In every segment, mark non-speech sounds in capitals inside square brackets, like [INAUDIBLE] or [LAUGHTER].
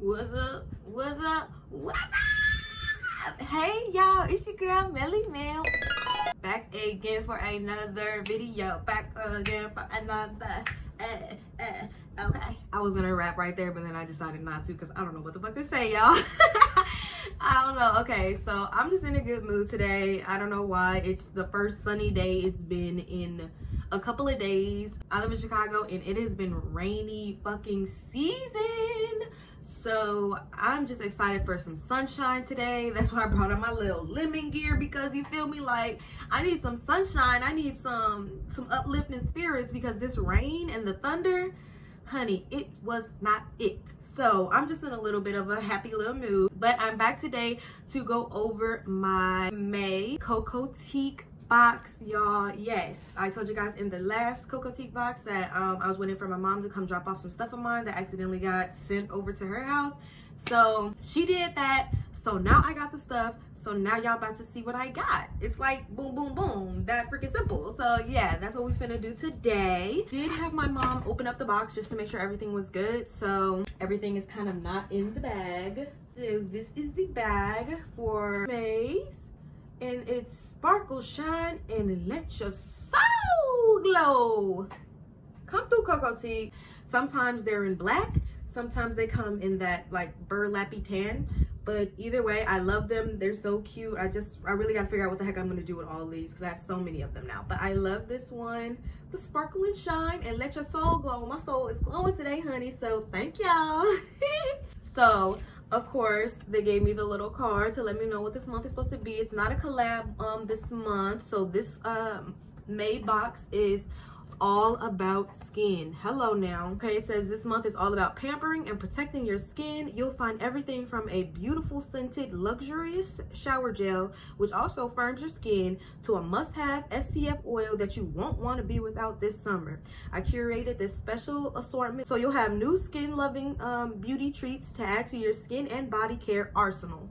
What's up? What's up? What's up? Hey y'all, it's your girl Melly Mel. Back again for another video. Back again for another. Uh, uh, okay. I was gonna rap right there, but then I decided not to because I don't know what the fuck to say, y'all. [LAUGHS] I don't know. Okay, so I'm just in a good mood today. I don't know why. It's the first sunny day it's been in a couple of days. I live in Chicago and it has been rainy fucking season. So I'm just excited for some sunshine today. That's why I brought on my little lemon gear because you feel me? Like I need some sunshine. I need some some uplifting spirits because this rain and the thunder, honey, it was not it. So I'm just in a little bit of a happy little mood. But I'm back today to go over my May Coco Cocotique box y'all. Yes i told you guys in the last cocotique box that um, i was waiting for my mom to come drop off some stuff of mine that accidentally got sent over to her house. So she did that. So now i got the stuff. So now y'all about to see what i got. It's like boom boom boom. That's freaking simple. So yeah that's what we finna do today. Did have my mom open up the box just to make sure everything was good. So everything is kind of not in the bag. So this is the bag for May's and it's sparkle, shine, and let your soul glow. Come through Cocotique. Sometimes they're in black. Sometimes they come in that like burlappy tan. But either way, I love them. They're so cute. I just, I really got to figure out what the heck I'm going to do with all these because I have so many of them now. But I love this one. The sparkle and shine and let your soul glow. My soul is glowing today, honey. So thank y'all. [LAUGHS] so of course they gave me the little card to let me know what this month is supposed to be. It's not a collab um this month. So this um may box is all about skin. Hello now. Okay it says this month is all about pampering and protecting your skin. You'll find everything from a beautiful scented luxurious shower gel which also firms your skin to a must-have spf oil that you won't want to be without this summer. I curated this special assortment so you'll have new skin loving um, beauty treats to add to your skin and body care arsenal.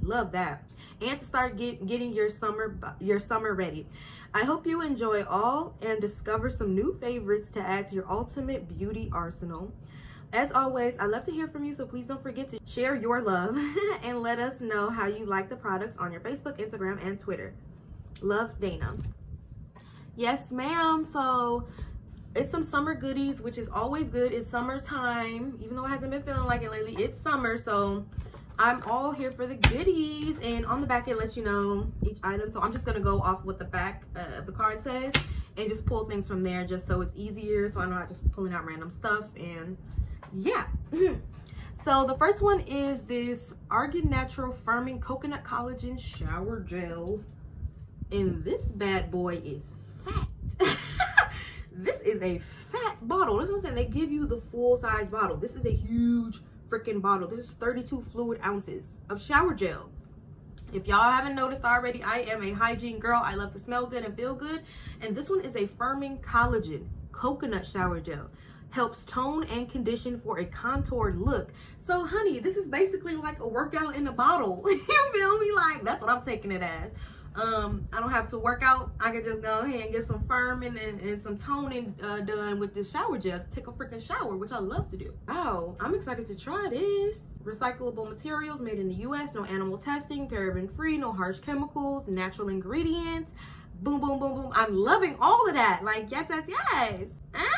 Love that. And to start get, getting your summer your summer ready I hope you enjoy all and discover some new favorites to add to your ultimate beauty arsenal. As always, I love to hear from you, so please don't forget to share your love [LAUGHS] and let us know how you like the products on your Facebook, Instagram, and Twitter. Love, Dana. Yes, ma'am. So it's some summer goodies, which is always good. It's summertime, even though it hasn't been feeling like it lately. It's summer, so I'm all here for the goodies and on the back it lets you know each item. So I'm just gonna go off what the back uh, of the card says and just pull things from there just so it's easier so I'm not just pulling out random stuff and yeah. [LAUGHS] So the first one is this Argan Natural Firming Coconut Collagen Shower Gel. And this bad boy is fat. [LAUGHS] This is a fat bottle. That's what I'm saying. They give you the full size bottle. This is a huge freaking bottle. This is 32 fluid ounces of shower gel. If y'all haven't noticed already, I am a hygiene girl. I love to smell good and feel good. And this one is a firming collagen coconut shower gel. Helps tone and condition for a contoured look. So honey, this is basically like a workout in a bottle. [LAUGHS] you feel me? Like that's what I'm taking it as um i don't have to work out. I can just go ahead and get some firming and, and some toning uh, done with this shower gel take a freaking shower which i love to do. Oh i'm excited to try this. Recyclable materials made in the u.s no animal testing paraben free no harsh chemicals natural ingredients. Boom boom boom boom. I'm loving all of that. Like yes yes yes. Ah!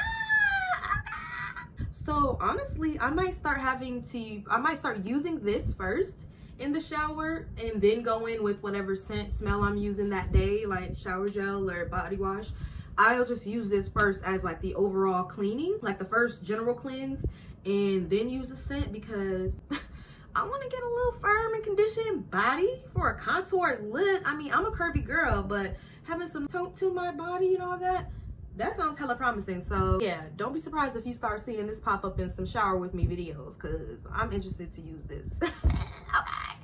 so honestly i might start having to i might start using this first in the shower and then go in with whatever scent smell I'm using that day, like shower gel or body wash. I'll just use this first as like the overall cleaning, like the first general cleanse, and then use a scent because [LAUGHS] I want to get a little firm and conditioned body for a contoured look. I mean, I'm a curvy girl, but having some tone to my body and all that, that sounds hella promising. So yeah, don't be surprised if you start seeing this pop up in some shower with me videos because I'm interested to use this. [LAUGHS]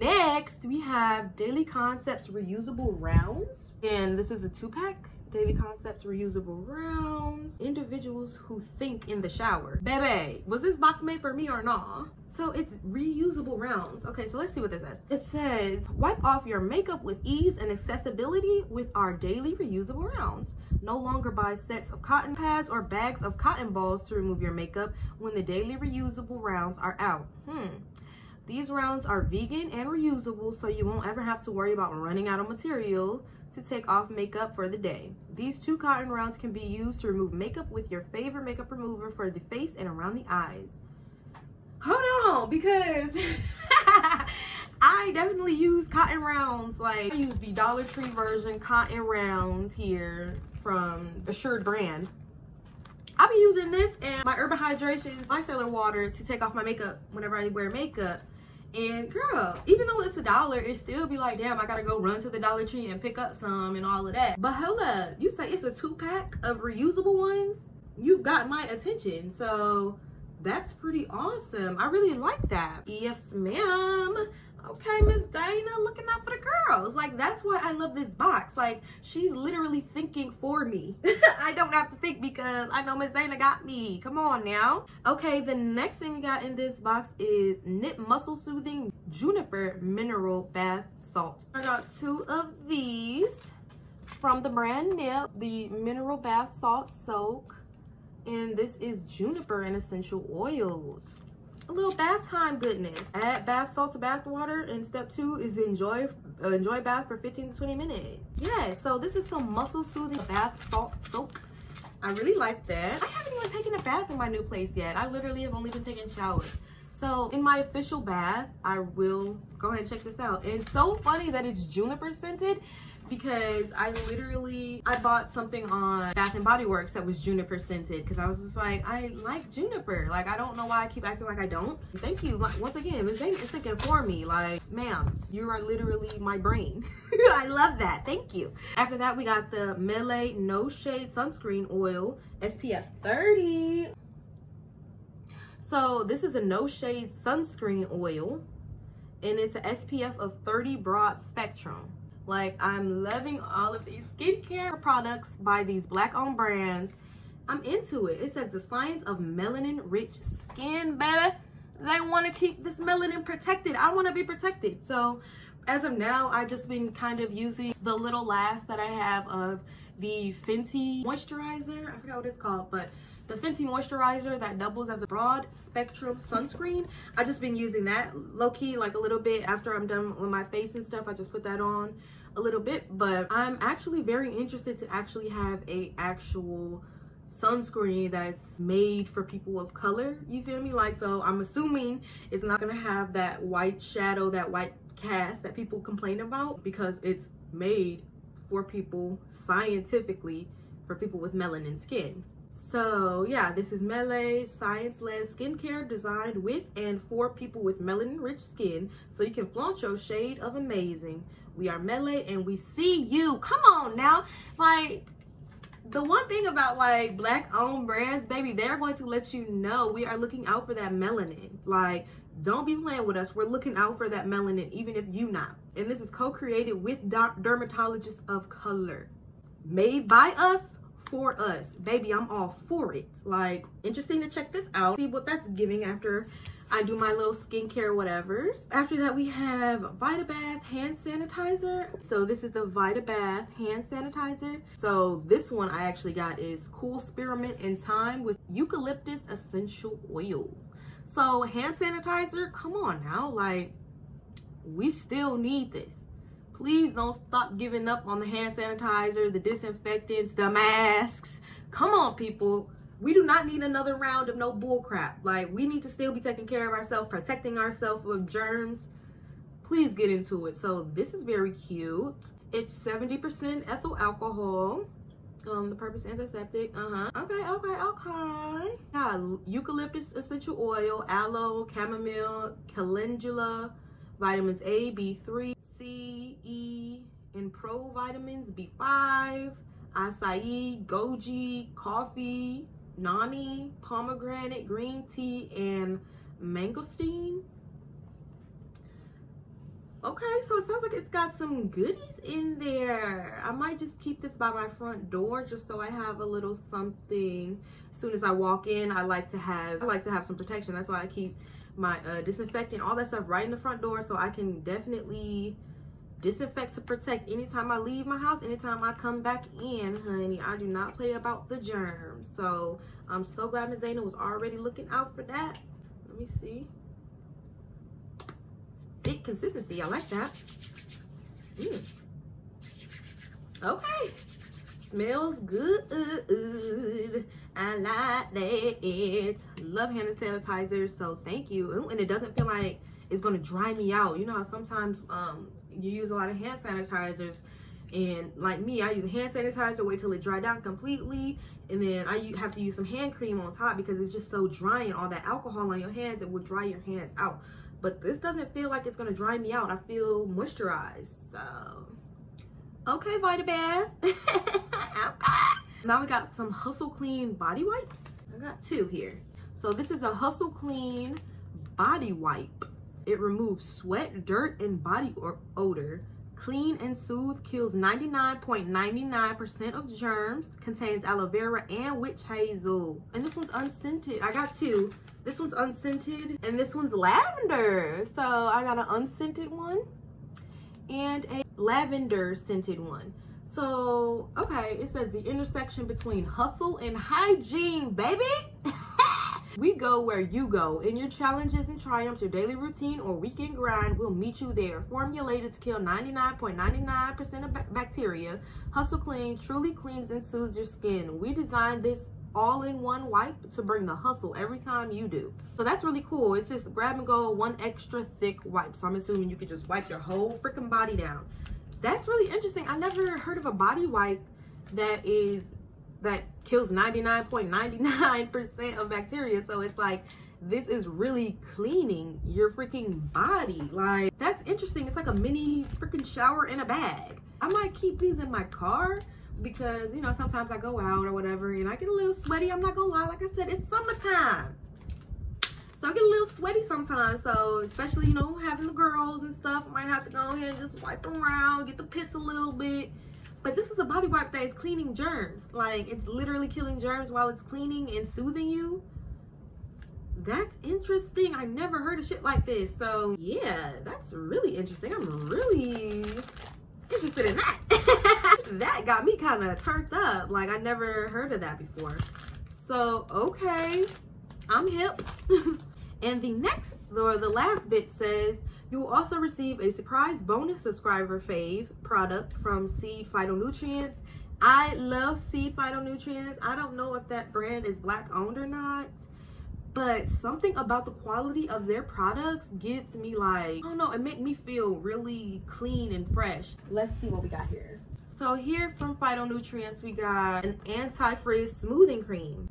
Next, we have Daily Concepts reusable rounds. And this is a two pack. Daily Concepts reusable rounds. Individuals who think in the shower. Baby, was this box made for me or not? So it's reusable rounds. Okay, so let's see what this says. It says, wipe off your makeup with ease and accessibility with our daily reusable rounds. No longer buy sets of cotton pads or bags of cotton balls to remove your makeup when the daily reusable rounds are out. Hmm. These rounds are vegan and reusable, so you won't ever have to worry about running out of material to take off makeup for the day. These two cotton rounds can be used to remove makeup with your favorite makeup remover for the face and around the eyes. Hold on, because [LAUGHS] I definitely use cotton rounds. Like I use the Dollar Tree version cotton rounds here from Assured brand. I'll be using this and my Urban Hydration micellar water to take off my makeup whenever I wear makeup. And girl, even though it's a dollar, it still be like, damn, I gotta go run to the Dollar Tree and pick up some and all of that. But hold up, you say it's a two pack of reusable ones? You've got my attention. So that's pretty awesome. I really like that. Yes, ma'am okay miss dana looking out for the girls. Like that's why i love this box. Like she's literally thinking for me. [LAUGHS] I don't have to think because i know miss dana got me. Come on now. Okay the next thing we got in this box is nip muscle soothing juniper mineral bath salt. I got two of these from the brand nip the mineral bath salt soak and this is juniper and essential oils a little bath time goodness. Add bath salt to bath water and step two is enjoy uh, enjoy bath for 15 to 20 minutes. Yeah, so this is some muscle soothing bath salt soak. I really like that. I haven't even taken a bath in my new place yet. I literally have only been taking showers. So in my official bath, I will go ahead and check this out. And so funny that it's juniper scented because I literally, I bought something on Bath and Body Works that was juniper scented because I was just like, I like juniper. Like, I don't know why I keep acting like I don't. Thank you. Like, once again, Ms. Dana is thinking for me. Like, ma'am, you are literally my brain. [LAUGHS] I love that. Thank you. After that, we got the Mele No Shade Sunscreen Oil SPF 30. So this is a no shade sunscreen oil and it's an SPF of 30 broad spectrum. Like I'm loving all of these skincare products by these black owned brands. I'm into it. It says the science of melanin rich skin, baby. They want to keep this melanin protected. I want to be protected. So as of now, I've just been kind of using the little last that I have of the Fenty moisturizer. I forgot what it's called, but the Fenty moisturizer that doubles as a broad spectrum sunscreen. I've just been using that low-key like a little bit after I'm done with my face and stuff. I just put that on a little bit but i'm actually very interested to actually have a actual sunscreen that's made for people of color you feel me? Like so i'm assuming it's not gonna have that white shadow that white cast that people complain about because it's made for people scientifically for people with melanin skin. So yeah this is Mele science-led skincare designed with and for people with melanin rich skin. So you can flaunt your shade of amazing we are Mele and we see you. Come on now. Like, the one thing about like black owned brands, baby, they're going to let you know we are looking out for that melanin. Like, don't be playing with us. We're looking out for that melanin, even if you not. And this is co-created with dermatologists of color. Made by us for us. Baby, I'm all for it. Like, interesting to check this out. See what that's giving after I do my little skincare whatevers. After that, we have Vitabath hand sanitizer. So this is the Vitabath hand sanitizer. So this one I actually got is Cool Spearmint and Thyme with Eucalyptus Essential Oil. So hand sanitizer, come on now. Like, we still need this. Please don't stop giving up on the hand sanitizer, the disinfectants, the masks. Come on, people we do not need another round of no bull crap. Like we need to still be taking care of ourselves, protecting ourselves with germs. Please get into it. So this is very cute. It's 70% ethyl alcohol. Um, the purpose antiseptic. Uh-huh. Okay, okay, okay. Yeah, eucalyptus essential oil, aloe, chamomile, calendula, vitamins A, B3, C, E, and provitamins, B5, acai, goji, coffee, nani, pomegranate, green tea, and mangosteen. Okay, so it sounds like it's got some goodies in there. I might just keep this by my front door just so I have a little something. As soon as I walk in, I like to have I like to have some protection. That's why I keep my uh, disinfectant, all that stuff right in the front door so I can definitely disinfect to protect anytime I leave my house, anytime I come back in, honey. I do not play about the germs. So I'm so glad Miss Dana was already looking out for that. Let me see. thick consistency. I like that. Mm. Okay. Smells good. I like that. Love hand sanitizer, so thank you. Ooh, and it doesn't feel like it's gonna dry me out. You know how sometimes um, you use a lot of hand sanitizers and like me, I use a hand sanitizer, wait till it dry down completely. And then I have to use some hand cream on top because it's just so dry and all that alcohol on your hands, it will dry your hands out. But this doesn't feel like it's gonna dry me out. I feel moisturized, so. Okay, Vitabath. [LAUGHS] Now we got some Hustle Clean body wipes. I got two here. So this is a Hustle Clean body wipe. It removes sweat, dirt, and body odor Clean and Soothe kills 99.99% of germs, contains aloe vera and witch hazel. And this one's unscented. I got two. This one's unscented and this one's lavender. So I got an unscented one and a lavender scented one. So, okay, it says the intersection between hustle and hygiene, baby. [LAUGHS] We go where you go. In your challenges and triumphs, your daily routine or weekend grind we'll meet you there. Formulated to kill 99.99% of bacteria, Hustle Clean truly cleans and soothes your skin. We designed this all-in-one wipe to bring the hustle every time you do. So that's really cool. It's just grab and go, one extra thick wipe. So I'm assuming you could just wipe your whole freaking body down. That's really interesting. I never heard of a body wipe that is that kills 99.99% of bacteria. So it's like, this is really cleaning your freaking body. Like, that's interesting. It's like a mini freaking shower in a bag. I might keep these in my car because, you know, sometimes I go out or whatever and I get a little sweaty. I'm not gonna lie. Like I said, it's summertime. So I get a little sweaty sometimes. So especially, you know, having the girls and stuff, I might have to go ahead and just wipe around, get the pits a little bit but this is a body wipe that is cleaning germs. Like it's literally killing germs while it's cleaning and soothing you. That's interesting. I never heard of shit like this. So yeah, that's really interesting. I'm really interested in that. [LAUGHS] that got me kind of turned up. Like I never heard of that before. So okay, I'm hip. [LAUGHS] and the next or the last bit says you will also receive a surprise bonus subscriber fave product from Seed Phytonutrients. I love Seed Phytonutrients. I don't know if that brand is black owned or not, but something about the quality of their products gets me like, I don't know, it makes me feel really clean and fresh. Let's see what we got here. So here from Phytonutrients, we got an anti-frizz smoothing cream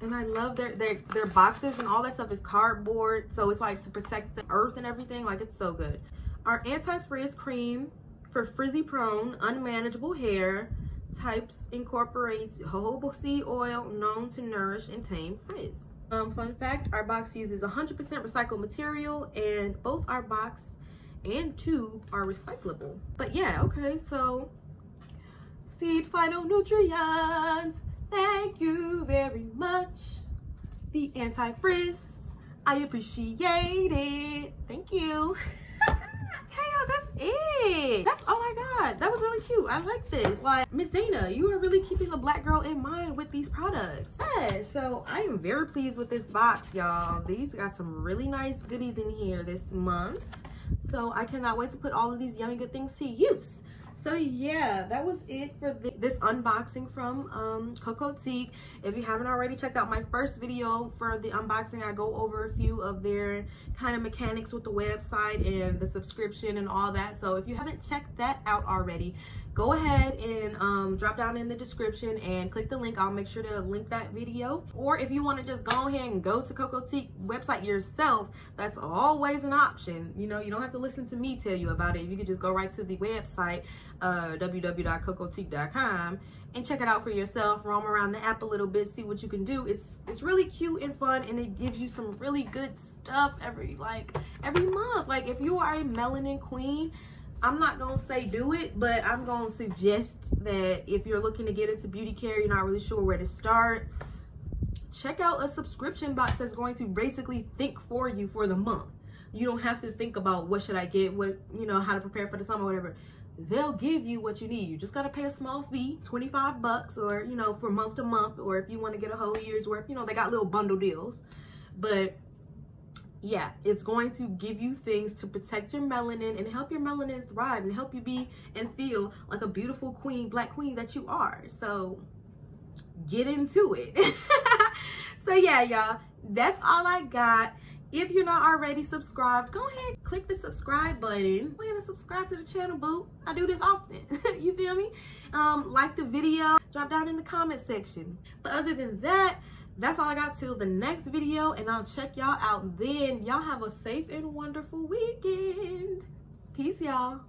and I love their, their their boxes and all that stuff is cardboard. So it's like to protect the earth and everything. Like it's so good. Our anti-frizz cream for frizzy prone unmanageable hair types incorporates jojoba seed oil known to nourish and tame frizz. Um, fun fact our box uses 100% recycled material and both our box and tube are recyclable. But yeah okay so seed phytonutrients Thank you very much. The anti-frizz. I appreciate it. Thank you. [LAUGHS] okay, y'all, that's it. That's all I got. That was really cute. I like this. Like, Miss Dana, you are really keeping a black girl in mind with these products. Yeah, so I am very pleased with this box, y'all. These got some really nice goodies in here this month. So I cannot wait to put all of these yummy good things to use so yeah that was it for this unboxing from um Cocotique if you haven't already checked out my first video for the unboxing i go over a few of their kind of mechanics with the website and the subscription and all that. So if you haven't checked that out already go ahead and um, drop down in the description and click the link. I'll make sure to link that video. Or if you want to just go ahead and go to Cocotique website yourself, that's always an option. You know, you don't have to listen to me tell you about it. You can just go right to the website, uh, www.cocotique.com and check it out for yourself. Roam around the app a little bit, see what you can do. It's it's really cute and fun and it gives you some really good stuff every like every month. Like if you are a melanin queen, I'm not gonna say do it, but I'm gonna suggest that if you're looking to get into beauty care, you're not really sure where to start, check out a subscription box that's going to basically think for you for the month. You don't have to think about what should I get, what you know, how to prepare for the summer, whatever. They'll give you what you need. You just gotta pay a small fee, 25 bucks, or you know, for month to month, or if you want to get a whole year's worth, you know, they got little bundle deals. But yeah, it's going to give you things to protect your melanin and help your melanin thrive and help you be and feel like a beautiful queen, black queen that you are. So get into it. [LAUGHS] so yeah, y'all, that's all I got. If you're not already subscribed, go ahead, click the subscribe button. Go ahead and subscribe to the channel, boo. I do this often. [LAUGHS] you feel me? Um, like the video, drop down in the comment section. But other than that, that's all I got till the next video and I'll check y'all out then. Y'all have a safe and wonderful weekend. Peace, y'all.